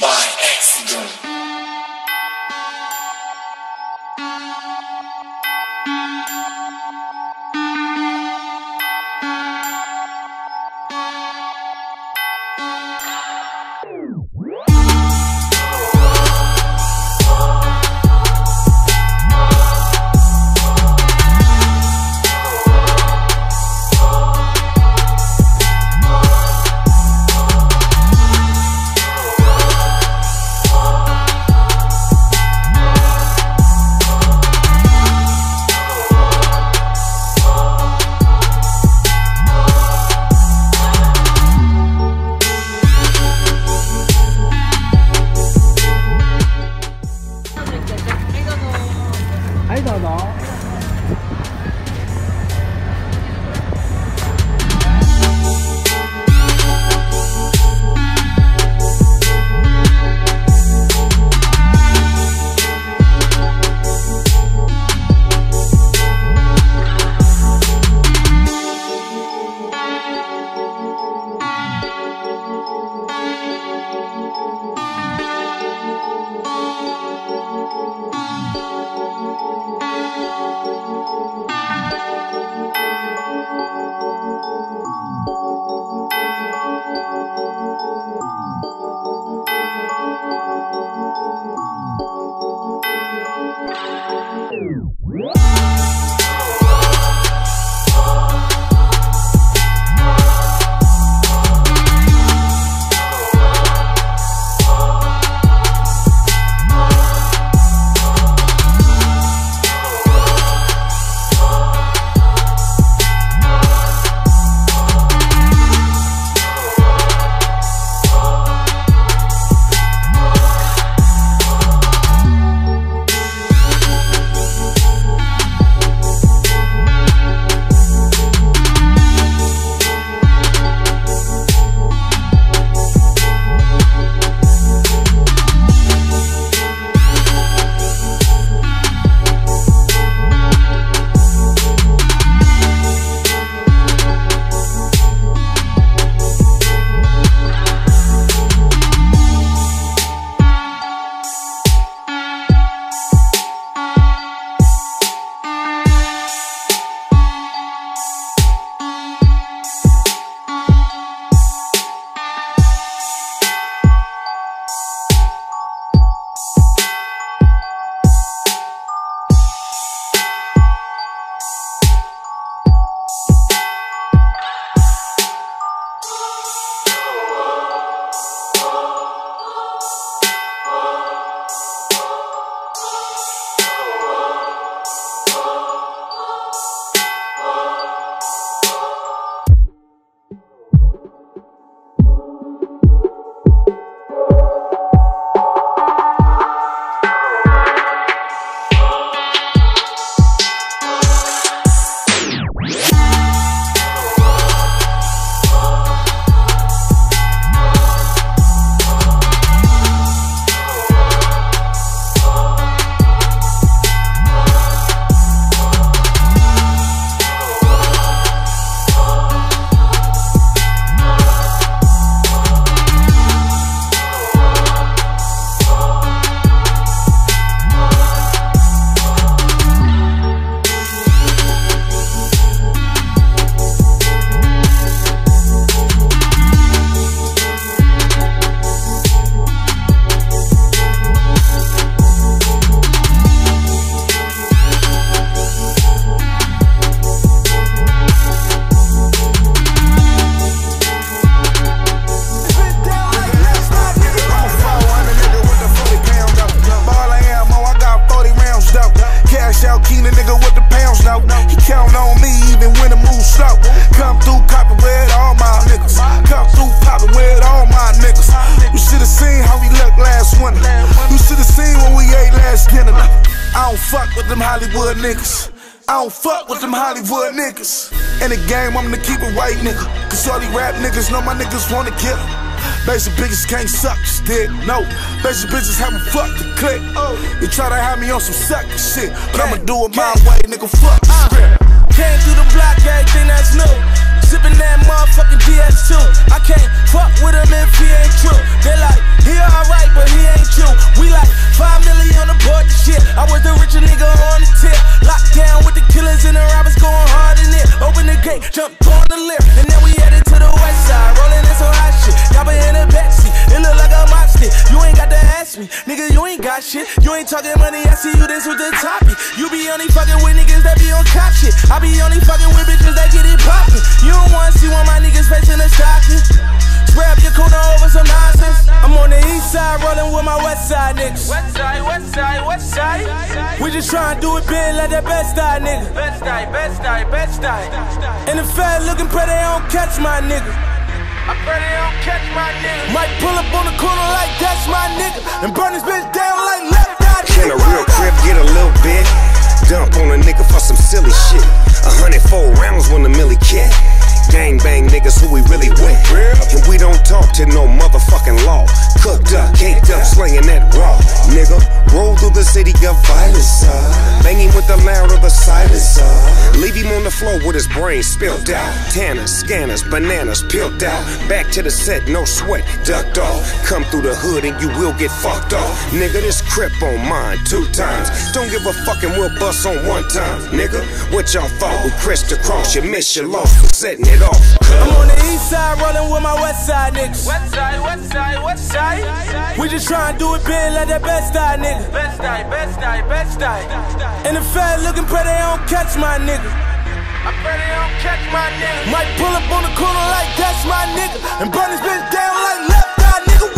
by accident. you with them Hollywood niggas. I don't fuck with them Hollywood niggas. In the game, I'm the keep it white nigga. Cause all these rap niggas know my niggas wanna kill. Basic bitches can't suck stick, no. Basic bitches haven't fucked the click. You try to have me on some sucker shit, but I'ma do it my way, nigga. Fuck the uh, script. Came through the block, everything that's new. Sipping that motherfucking DS2. I can't fuck with him if he ain't true. They like, he alright, but he ain't you. We like, five million on the shit. I was the richer nigga on the tip. Locked down with the killers and the robbers going hard in it. Open the gate, jump on the lift, and then we headed to the west side. Rolling in some hot shit. Y'all in the backseat. It look like a mob stick. You ain't got to ask me. Nigga, you ain't got shit. You ain't talking money. I see you this with the topic. You be only fucking with niggas that be on cop shit. I be only fucking with bitches that get one of my niggas the stocking. Grab your corner over some nonsense. I'm on the east side rolling with my west side niggas. West side, west side, west side. We just tryna do it big like that best die nigga. Best die, best die, best die. And the fat looking pretty, they don't catch my nigga. I pray they don't catch my nigga. Might pull up on the corner like that's my nigga. And burn this bitch down like left eye Can a real crib get a little bit? Dump on a nigga for some silly shit. A hundred four rounds when the millie cat. Gang bang niggas who we really with. And we don't talk to no motherfucking law. Cooked up, caked up, slinging that raw. Nigga, roll through the city of violence. Uh. Banging with the loud of the silence. Uh. Leave him on the floor with his brain spilled out. Tanners, scanners, bananas peeled out. Back to the set, no sweat, ducked off. Come through the hood and you will get fucked off. Nigga, this crip on mine two times. Don't give a fucking we'll bust on one time. Nigga, what y'all thought we crisscross? You miss your loss for setting it off. I'm on the east side rolling with my west side niggas. West side, west side, west side. We just tryna do it big like that best die nigga. Best die, best die, best die. And the fat looking pretty, they don't catch my nigga. I pray they don't catch my nigga. Might pull up on the corner like that's my nigga. And burn this bitch down like left eye nigga.